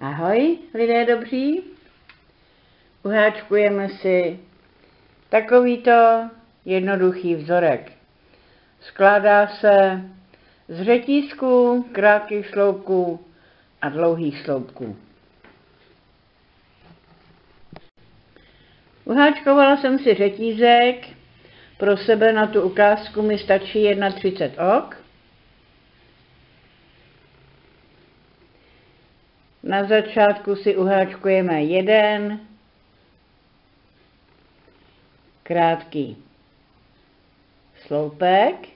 Ahoj, lidé dobří. Uháčkujeme si takovýto jednoduchý vzorek. Skládá se z řetízků, krátkých sloupků a dlouhých sloupků. Uháčkovala jsem si řetízek, pro sebe na tu ukázku mi stačí 31 ok. Na začátku si uháčkujeme jeden krátký sloupek.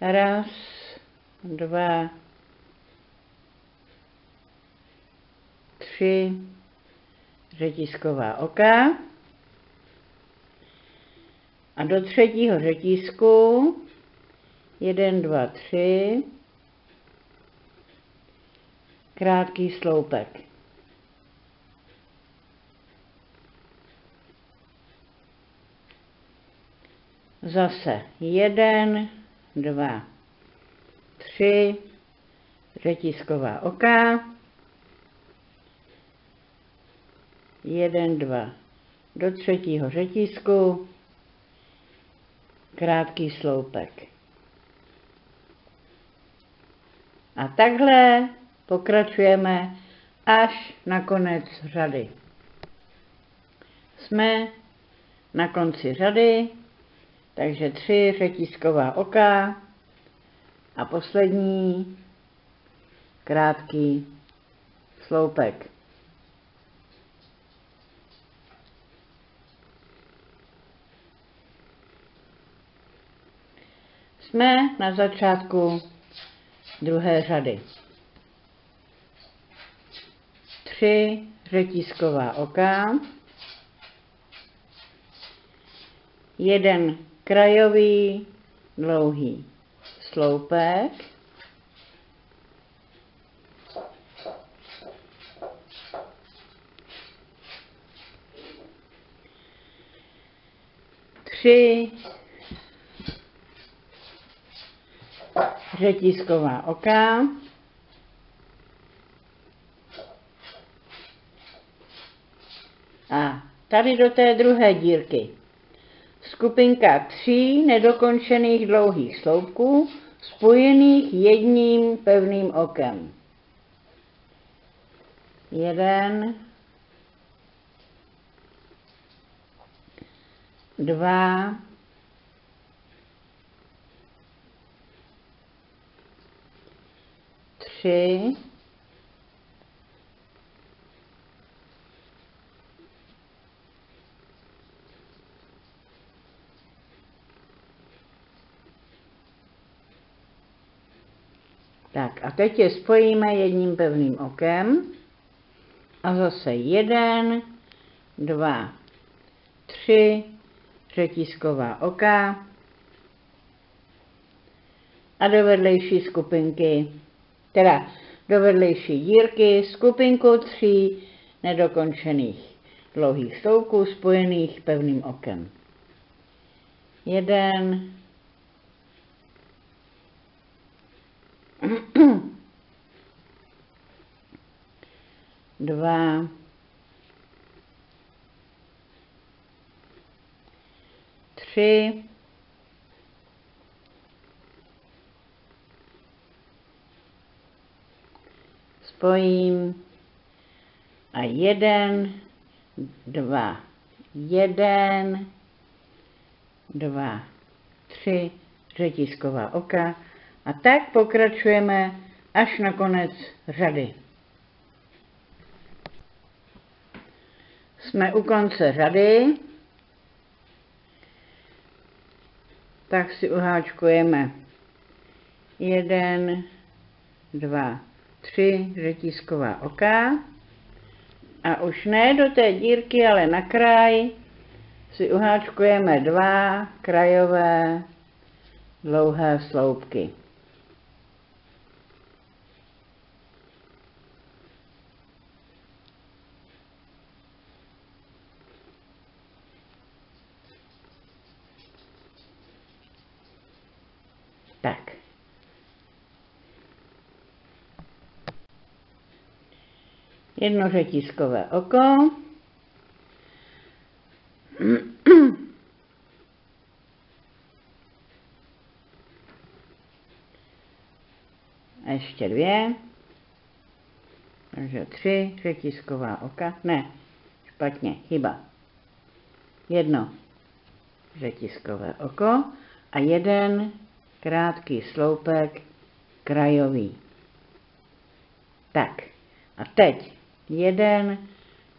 Raz, dva, tři řetisková oka. A do třetího řetízku jeden, dva, tři krátký sloupek. Zase jeden, dva, tři, řetisková oka, jeden, dva, do třetího řetisku, krátký sloupek. A takhle pokračujeme až na konec řady. Jsme na konci řady, takže tři řetízková oka a poslední krátký sloupek. Jsme na začátku druhé řady. Tři řetízková oka, jeden krajový dlouhý sloupek, tři řetízková oka, A tady do té druhé dírky. Skupinka tří nedokončených dlouhých sloupků spojených jedním pevným okem. Jeden, dva, tři, A teď je spojíme jedním pevným okem. A zase jeden, dva, tři, řetízková oka a do vedlejší skupinky, teda do vedlejší dírky skupinku tří nedokončených dlouhých sloupků spojených pevným okem. Jeden, dva, tři, spojím. A jeden, dva, jeden, dva, tři, řetisková oka, a tak pokračujeme až na konec řady. Jsme u konce řady, tak si uháčkujeme jeden, dva, tři řetízková oka a už ne do té dírky, ale na kraj si uháčkujeme dva krajové dlouhé sloupky. Tak. jedno řetiskové oko, a ještě dvě, takže tři řetisková oka, ne, špatně, chyba, jedno řetiskové oko a jeden krátký sloupek krajový. Tak, a teď jeden,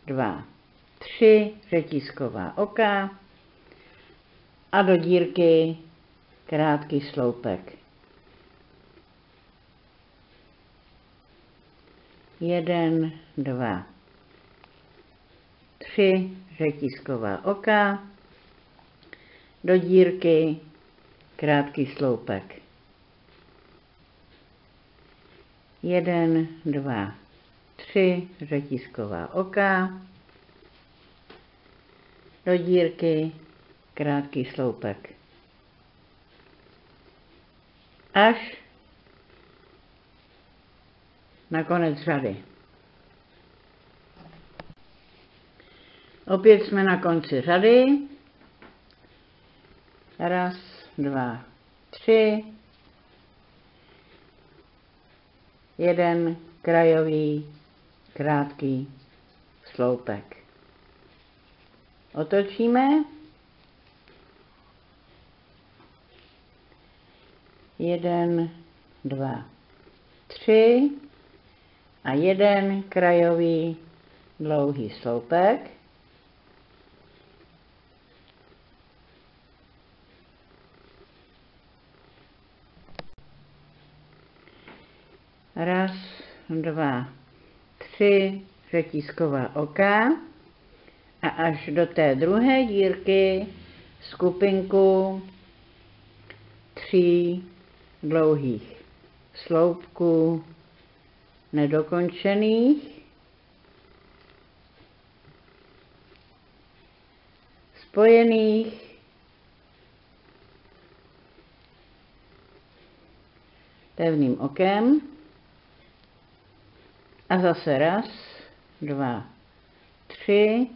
dva, tři řetisková oka a do dírky krátký sloupek. Jeden, dva, tři řetisková oka, do dírky krátký sloupek. Jeden, dva, tři řetisková oka, do dírky krátký sloupek. Až na konec řady. Opět jsme na konci řady. Raz, dva, tři. Jeden krajový krátký sloupek. Otočíme. Jeden, dva, tři a jeden krajový dlouhý sloupek. Raz, dva, tři řetisková oka. A až do té druhé dírky skupinku tří dlouhých sloupků nedokončených, spojených pevným okem a zase raz, dva, tři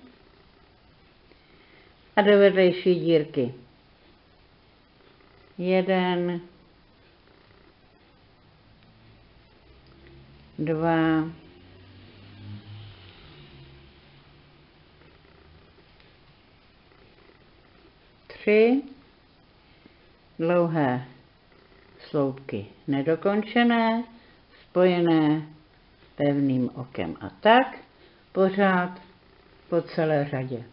a do vedlejší dírky. Jeden, dva, tři, dlouhé sloupky nedokončené, spojené pevným okem a tak pořád po celé řadě.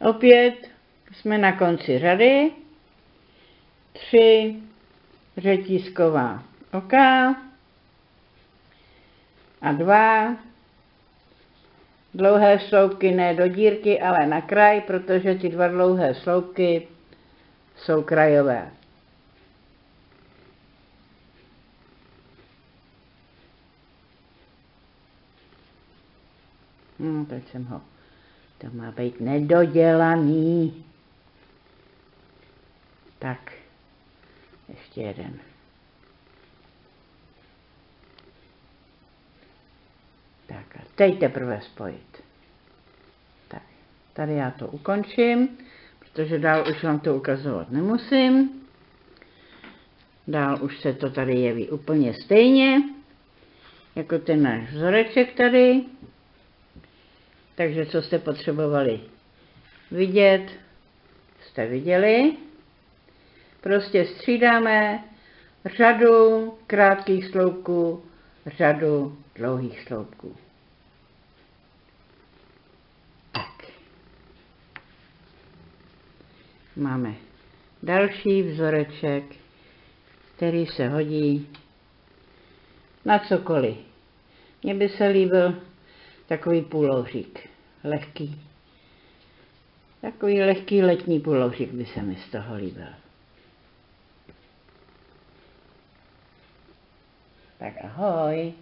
Opět jsme na konci řady. Tři řetisková oka a dva dlouhé sloupky ne do dírky, ale na kraj, protože ty dva dlouhé sloupky jsou krajové. Hmm, teď jsem ho. To má být nedodělaný. Tak, ještě jeden. Tak a teď teprve spojit. Tak, tady já to ukončím, protože dál už vám to ukazovat nemusím. Dál už se to tady jeví úplně stejně, jako ten náš vzoreček tady. Takže co jste potřebovali vidět, jste viděli. Prostě střídáme řadu krátkých sloupků, řadu dlouhých sloupků. Tak. Máme další vzoreček, který se hodí na cokoliv. Mně by se líbil takový půlouřík, lehký. Takový lehký letní půlouřík by se mi z toho líbil. Tak ahoj.